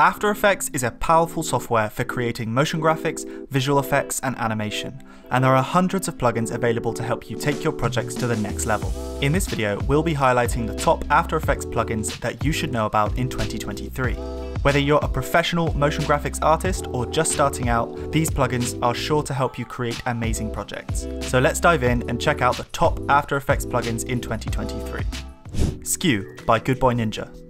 After Effects is a powerful software for creating motion graphics, visual effects, and animation, and there are hundreds of plugins available to help you take your projects to the next level. In this video, we'll be highlighting the top After Effects plugins that you should know about in 2023. Whether you're a professional motion graphics artist or just starting out, these plugins are sure to help you create amazing projects. So let's dive in and check out the top After Effects plugins in 2023. Skew by Good Boy Ninja.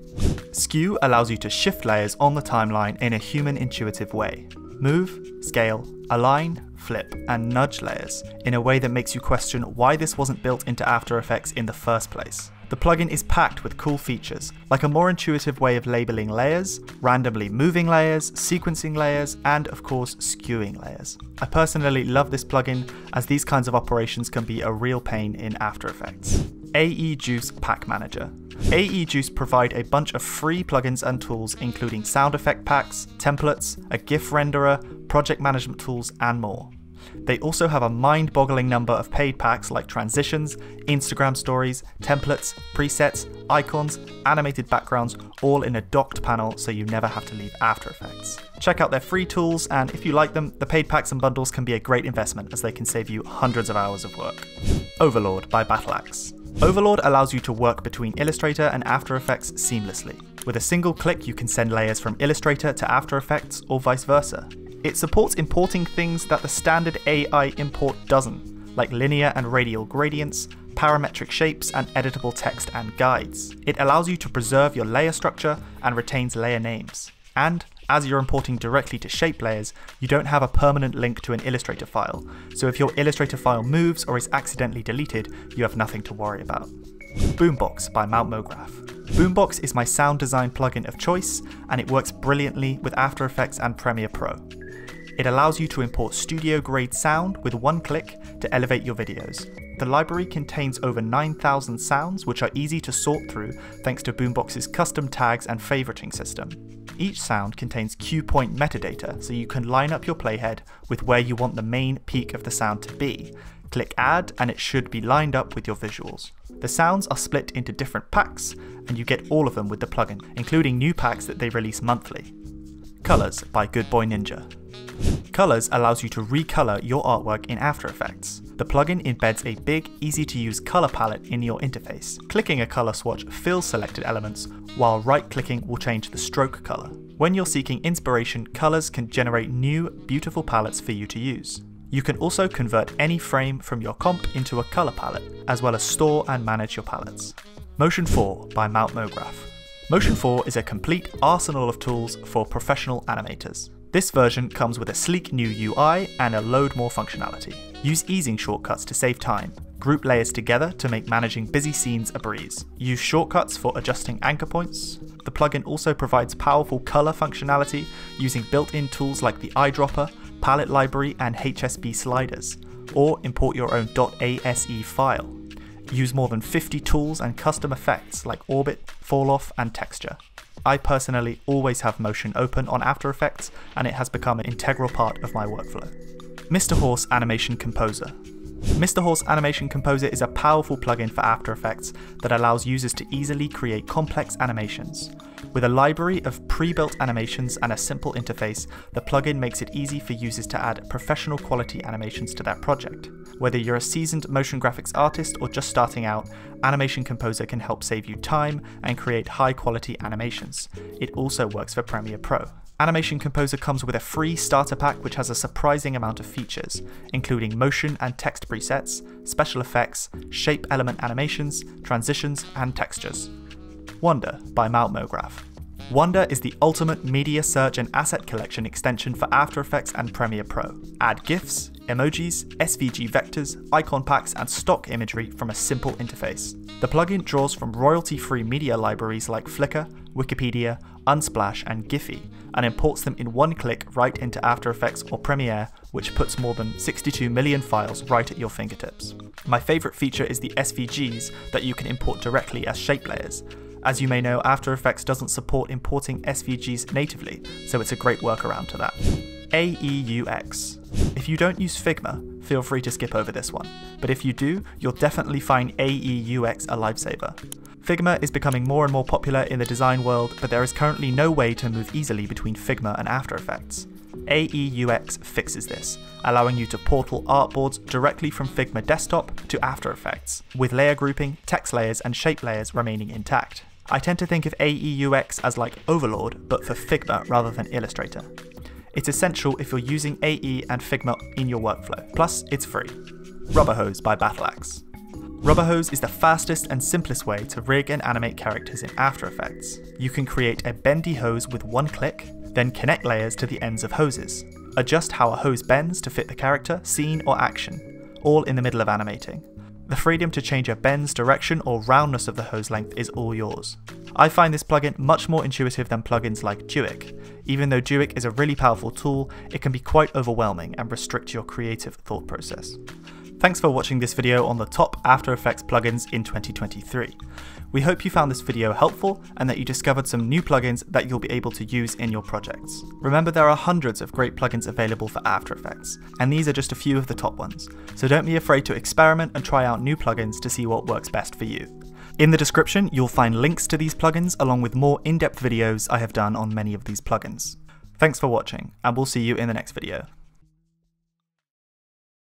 Skew allows you to shift layers on the timeline in a human intuitive way. Move, scale, align, flip, and nudge layers in a way that makes you question why this wasn't built into After Effects in the first place. The plugin is packed with cool features, like a more intuitive way of labeling layers, randomly moving layers, sequencing layers, and of course, skewing layers. I personally love this plugin as these kinds of operations can be a real pain in After Effects. AE Juice Pack Manager. AE Juice provide a bunch of free plugins and tools including sound effect packs, templates, a GIF renderer, project management tools, and more. They also have a mind boggling number of paid packs like transitions, Instagram stories, templates, presets, icons, animated backgrounds, all in a docked panel so you never have to leave After Effects. Check out their free tools, and if you like them, the paid packs and bundles can be a great investment as they can save you hundreds of hours of work. Overlord by Battleaxe. Overlord allows you to work between Illustrator and After Effects seamlessly. With a single click, you can send layers from Illustrator to After Effects or vice versa. It supports importing things that the standard AI import doesn't, like linear and radial gradients, parametric shapes, and editable text and guides. It allows you to preserve your layer structure and retains layer names. And as you're importing directly to shape layers, you don't have a permanent link to an Illustrator file, so if your Illustrator file moves or is accidentally deleted, you have nothing to worry about. Boombox by Mount Mograph. Boombox is my sound design plugin of choice, and it works brilliantly with After Effects and Premiere Pro. It allows you to import studio grade sound with one click to elevate your videos. The library contains over 9,000 sounds which are easy to sort through thanks to Boombox's custom tags and favoriting system. Each sound contains cue point metadata, so you can line up your playhead with where you want the main peak of the sound to be. Click add and it should be lined up with your visuals. The sounds are split into different packs, and you get all of them with the plugin, including new packs that they release monthly. Colors by Good Boy Ninja. Colors allows you to recolor your artwork in After Effects. The plugin embeds a big, easy to use color palette in your interface. Clicking a color swatch fills selected elements, while right clicking will change the stroke color. When you're seeking inspiration, colors can generate new, beautiful palettes for you to use. You can also convert any frame from your comp into a color palette, as well as store and manage your palettes. Motion 4 by Mount Mograph. Motion 4 is a complete arsenal of tools for professional animators. This version comes with a sleek new UI and a load more functionality. Use easing shortcuts to save time. Group layers together to make managing busy scenes a breeze. Use shortcuts for adjusting anchor points. The plugin also provides powerful color functionality using built-in tools like the eyedropper, palette library, and HSB sliders, or import your own .ase file. Use more than 50 tools and custom effects like orbit, fall off, and texture. I personally always have Motion open on After Effects, and it has become an integral part of my workflow. Mr. Horse Animation Composer. Mr. Horse Animation Composer is a powerful plugin for After Effects that allows users to easily create complex animations. With a library of pre-built animations and a simple interface, the plugin makes it easy for users to add professional quality animations to their project. Whether you're a seasoned motion graphics artist or just starting out, Animation Composer can help save you time and create high quality animations. It also works for Premiere Pro. Animation Composer comes with a free starter pack which has a surprising amount of features, including motion and text presets, special effects, shape element animations, transitions, and textures. Wander by Mount Mograph. Wander is the ultimate media search and asset collection extension for After Effects and Premiere Pro. Add GIFs, emojis, SVG vectors, icon packs, and stock imagery from a simple interface. The plugin draws from royalty free media libraries like Flickr, Wikipedia, Unsplash, and Giphy, and imports them in one click right into After Effects or Premiere, which puts more than 62 million files right at your fingertips. My favourite feature is the SVGs that you can import directly as shape layers. As you may know, After Effects doesn't support importing SVGs natively, so it's a great workaround to that. AEUX. If you don't use Figma, feel free to skip over this one, but if you do, you'll definitely find AEUX a lifesaver. Figma is becoming more and more popular in the design world, but there is currently no way to move easily between Figma and After Effects. AEUX fixes this, allowing you to portal artboards directly from Figma Desktop to After Effects, with layer grouping, text layers, and shape layers remaining intact. I tend to think of AEUX as like Overlord, but for Figma rather than Illustrator. It's essential if you're using AE and Figma in your workflow, plus it's free. Rubber Hose by Battleaxe. Rubber Hose is the fastest and simplest way to rig and animate characters in After Effects. You can create a bendy hose with one click, then connect layers to the ends of hoses. Adjust how a hose bends to fit the character, scene, or action, all in the middle of animating. The freedom to change a bend's direction or roundness of the hose length is all yours. I find this plugin much more intuitive than plugins like Duik. Even though Duik is a really powerful tool, it can be quite overwhelming and restrict your creative thought process. Thanks for watching this video on the top After Effects plugins in 2023. We hope you found this video helpful and that you discovered some new plugins that you'll be able to use in your projects. Remember there are hundreds of great plugins available for After Effects, and these are just a few of the top ones, so don't be afraid to experiment and try out new plugins to see what works best for you. In the description, you'll find links to these plugins along with more in-depth videos I have done on many of these plugins. Thanks for watching, and we'll see you in the next video.